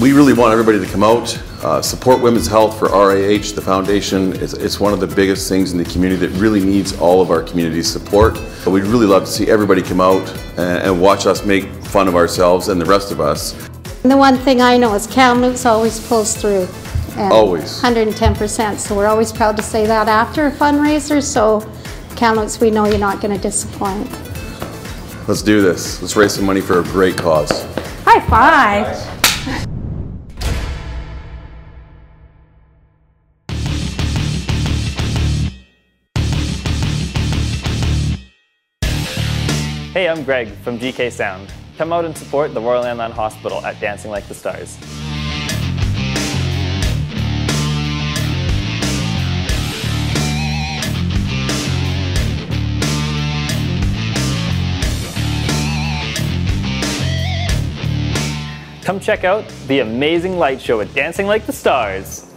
we really want everybody to come out, uh, support women's health for RAH, the foundation. It's, it's one of the biggest things in the community that really needs all of our community's support. But we'd really love to see everybody come out and, and watch us make fun of ourselves and the rest of us. And the one thing I know is Kamloops always pulls through. and Always. 110%. So we're always proud to say that after a fundraiser. So Kamloops, we know you're not going to disappoint. Let's do this. Let's raise some money for a great cause. High five. Hey, I'm Greg from GK Sound. Come out and support the Royal Inland Hospital at Dancing Like the Stars. Come check out the amazing light show at Dancing Like the Stars.